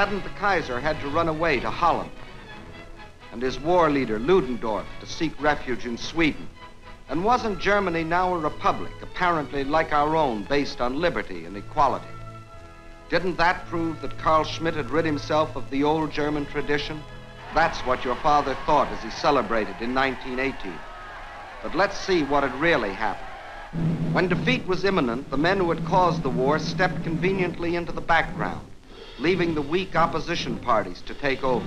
Hadn't the Kaiser had to run away to Holland? And his war leader, Ludendorff, to seek refuge in Sweden? And wasn't Germany now a republic, apparently like our own, based on liberty and equality? Didn't that prove that Karl Schmidt had rid himself of the old German tradition? That's what your father thought as he celebrated in 1918. But let's see what had really happened. When defeat was imminent, the men who had caused the war stepped conveniently into the background, leaving the weak opposition parties to take over.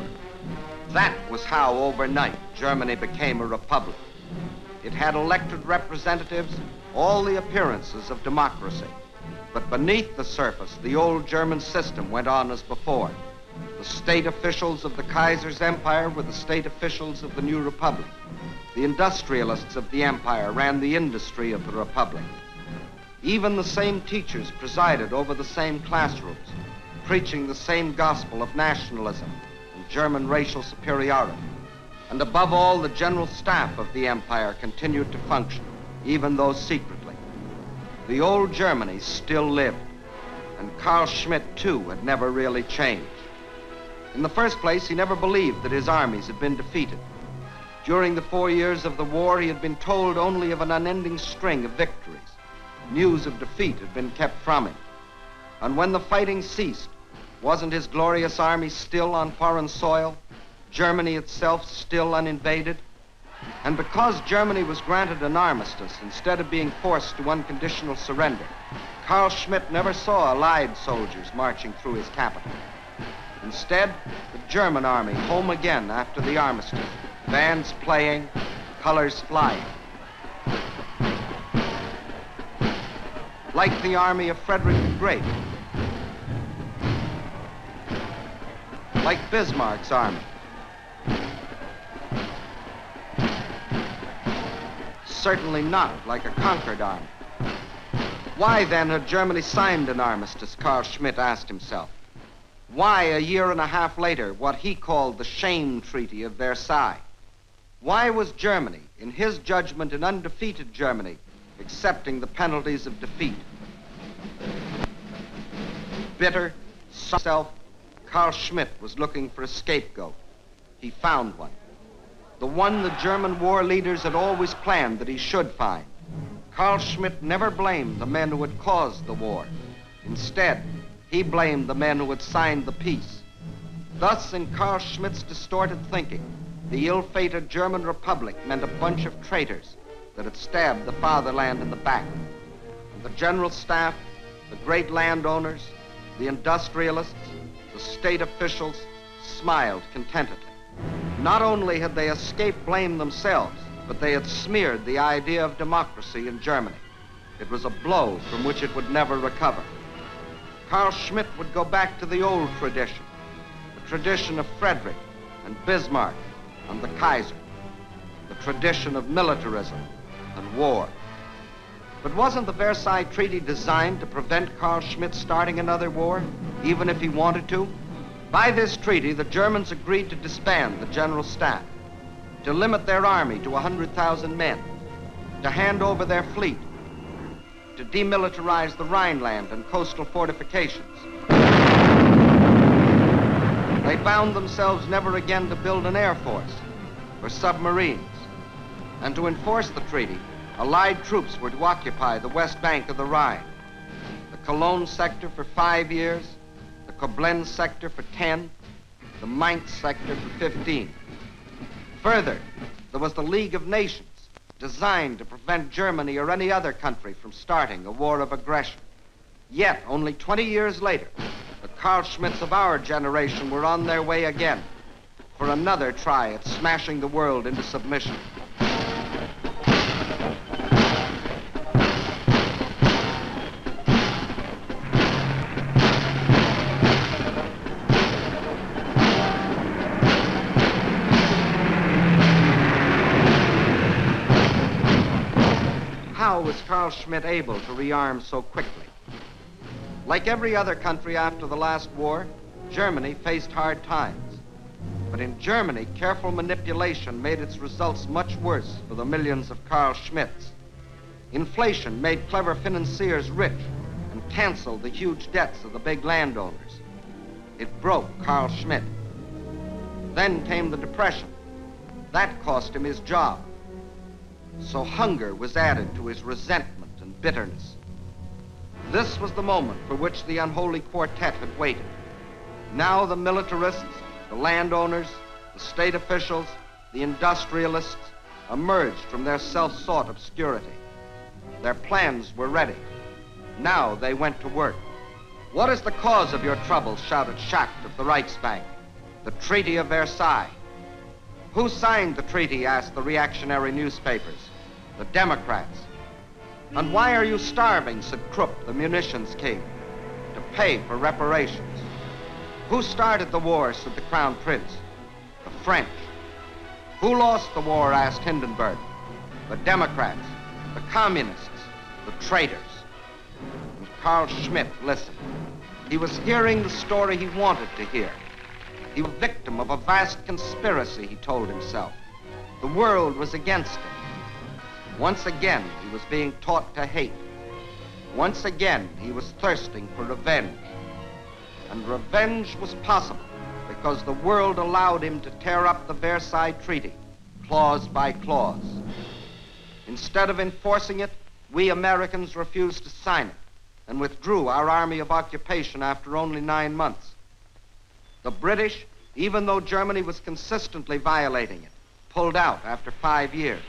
That was how overnight Germany became a republic. It had elected representatives, all the appearances of democracy. But beneath the surface, the old German system went on as before. The state officials of the Kaiser's empire were the state officials of the new republic. The industrialists of the empire ran the industry of the republic. Even the same teachers presided over the same classrooms, preaching the same gospel of nationalism and German racial superiority. And above all, the general staff of the empire continued to function, even though secretly. The old Germany still lived, and Karl Schmidt, too, had never really changed. In the first place, he never believed that his armies had been defeated. During the four years of the war, he had been told only of an unending string of victories. News of defeat had been kept from him. And when the fighting ceased, wasn't his glorious army still on foreign soil? Germany itself still uninvaded? And because Germany was granted an armistice instead of being forced to unconditional surrender, Karl Schmidt never saw Allied soldiers marching through his capital. Instead, the German army home again after the armistice, bands playing, colors flying. Like the army of Frederick the Great. Like Bismarck's army. Certainly not like a conquered army. Why then had Germany signed an armistice, Karl Schmidt asked himself. Why, a year and a half later, what he called the shame treaty of Versailles? Why was Germany, in his judgment an undefeated Germany, accepting the penalties of defeat? Bitter, self, Karl Schmidt was looking for a scapegoat. He found one. The one the German war leaders had always planned that he should find. Karl Schmidt never blamed the men who had caused the war. Instead, he blamed the men who had signed the peace. Thus, in Karl Schmidt's distorted thinking, the ill-fated German Republic meant a bunch of traitors that had stabbed the fatherland in the back. And the general staff, the great landowners, the industrialists, the state officials smiled contentedly. Not only had they escaped blame themselves, but they had smeared the idea of democracy in Germany. It was a blow from which it would never recover. Karl Schmidt would go back to the old tradition, the tradition of Frederick and Bismarck and the Kaiser, the tradition of militarism and war. But wasn't the Versailles Treaty designed to prevent Karl Schmidt starting another war, even if he wanted to? By this treaty, the Germans agreed to disband the general staff, to limit their army to 100,000 men, to hand over their fleet to demilitarize the Rhineland and coastal fortifications. They bound themselves never again to build an air force or submarines. And to enforce the treaty, Allied troops were to occupy the west bank of the Rhine, the Cologne sector for five years, the Koblenz sector for 10, the Mainz sector for 15. Further, there was the League of Nations, designed to prevent Germany or any other country from starting a war of aggression. Yet, only 20 years later, the Karl Schmidts of our generation were on their way again for another try at smashing the world into submission. How was Karl Schmidt able to rearm so quickly? Like every other country after the last war, Germany faced hard times. But in Germany, careful manipulation made its results much worse for the millions of Karl Schmidts. Inflation made clever financiers rich and canceled the huge debts of the big landowners. It broke Karl Schmidt. Then came the Depression. That cost him his job. So hunger was added to his resentment and bitterness. This was the moment for which the unholy quartet had waited. Now the militarists, the landowners, the state officials, the industrialists emerged from their self-sought obscurity. Their plans were ready. Now they went to work. What is the cause of your troubles? shouted Schacht of the Reichsbank. The Treaty of Versailles. Who signed the treaty? asked the reactionary newspapers. The Democrats. And why are you starving? said Krupp, the munitions king. To pay for reparations. Who started the war? said the Crown Prince. The French. Who lost the war? asked Hindenburg. The Democrats, the Communists, the traitors. And Karl Schmidt listened. He was hearing the story he wanted to hear. He was victim of a vast conspiracy, he told himself. The world was against him. Once again, he was being taught to hate. Once again, he was thirsting for revenge. And revenge was possible because the world allowed him to tear up the Versailles Treaty, clause by clause. Instead of enforcing it, we Americans refused to sign it and withdrew our army of occupation after only nine months. The British, even though Germany was consistently violating it, pulled out after five years.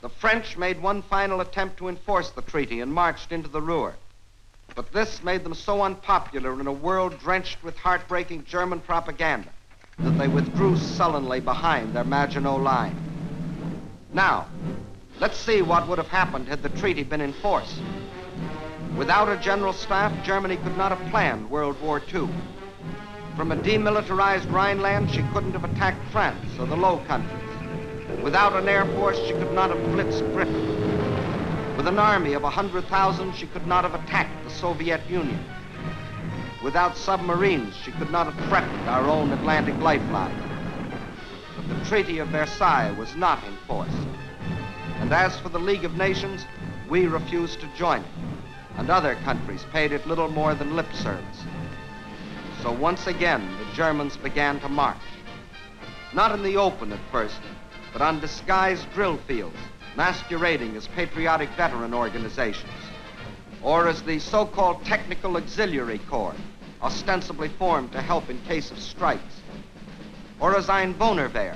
The French made one final attempt to enforce the treaty and marched into the Ruhr. But this made them so unpopular in a world drenched with heartbreaking German propaganda that they withdrew sullenly behind their Maginot Line. Now, let's see what would have happened had the treaty been enforced. Without a general staff, Germany could not have planned World War II. From a demilitarized Rhineland, she couldn't have attacked France or the Low Countries. Without an air force, she could not have blitzed Britain. With an army of 100,000, she could not have attacked the Soviet Union. Without submarines, she could not have threatened our own Atlantic lifeline. But the Treaty of Versailles was not enforced. And as for the League of Nations, we refused to join it, and other countries paid it little more than lip service. So once again, the Germans began to march. Not in the open at first, but on disguised drill fields, masquerading as patriotic veteran organizations, or as the so-called Technical Auxiliary Corps, ostensibly formed to help in case of strikes, or as Einwohnerwehr,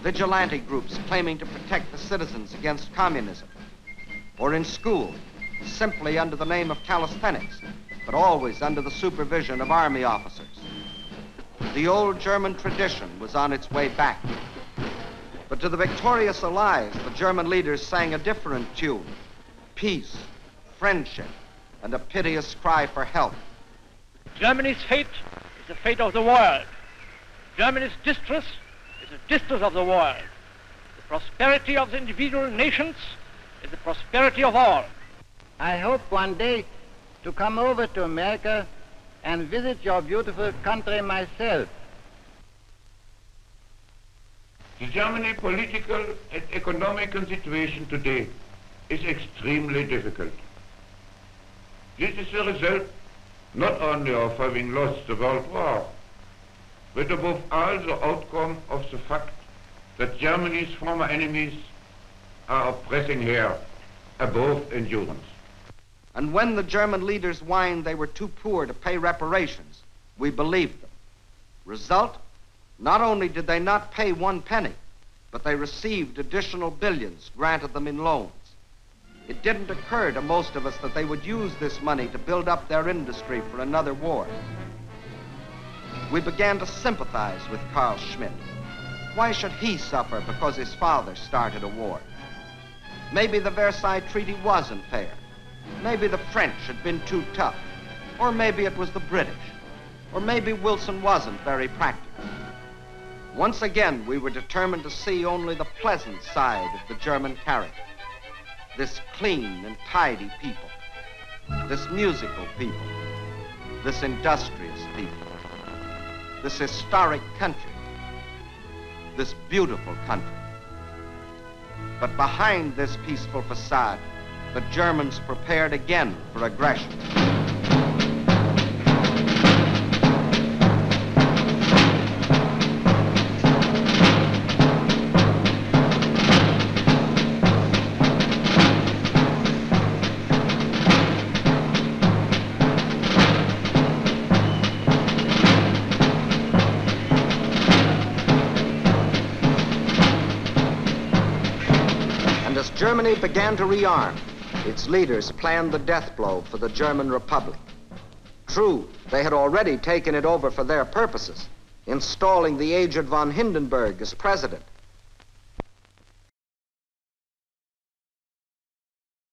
vigilante groups claiming to protect the citizens against communism, or in school, simply under the name of calisthenics, but always under the supervision of army officers. The old German tradition was on its way back. But to the victorious Allies, the German leaders sang a different tune. Peace, friendship, and a piteous cry for help. Germany's fate is the fate of the world. Germany's distress is the distress of the world. The prosperity of the individual nations is the prosperity of all. I hope one day to come over to America and visit your beautiful country myself. The Germany political and economical situation today is extremely difficult. This is the result not only of having lost the World War, but above all the outcome of the fact that Germany's former enemies are oppressing her above endurance. And when the German leaders whined they were too poor to pay reparations, we believed them. Result? Not only did they not pay one penny, but they received additional billions granted them in loans. It didn't occur to most of us that they would use this money to build up their industry for another war. We began to sympathize with Karl Schmidt. Why should he suffer because his father started a war? Maybe the Versailles Treaty wasn't fair. Maybe the French had been too tough. Or maybe it was the British. Or maybe Wilson wasn't very practical. Once again, we were determined to see only the pleasant side of the German character this clean and tidy people, this musical people, this industrious people, this historic country, this beautiful country. But behind this peaceful facade, the Germans prepared again for aggression. Germany began to rearm its leaders planned the death blow for the German Republic. True, they had already taken it over for their purposes, installing the aged von Hindenburg as president